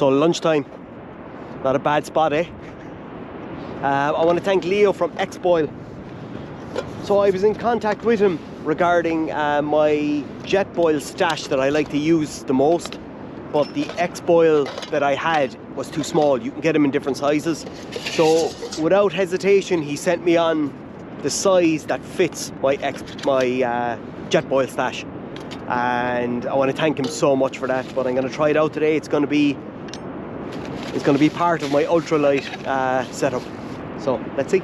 So lunchtime, not a bad spot, eh? Uh, I want to thank Leo from Xboil. So I was in contact with him regarding uh, my Jetboil stash that I like to use the most, but the Xboil that I had was too small. You can get them in different sizes. So without hesitation, he sent me on the size that fits my X, my uh, Jetboil stash. And I want to thank him so much for that. But I'm going to try it out today. It's going to be it's going to be part of my ultralight uh, setup. So let's see.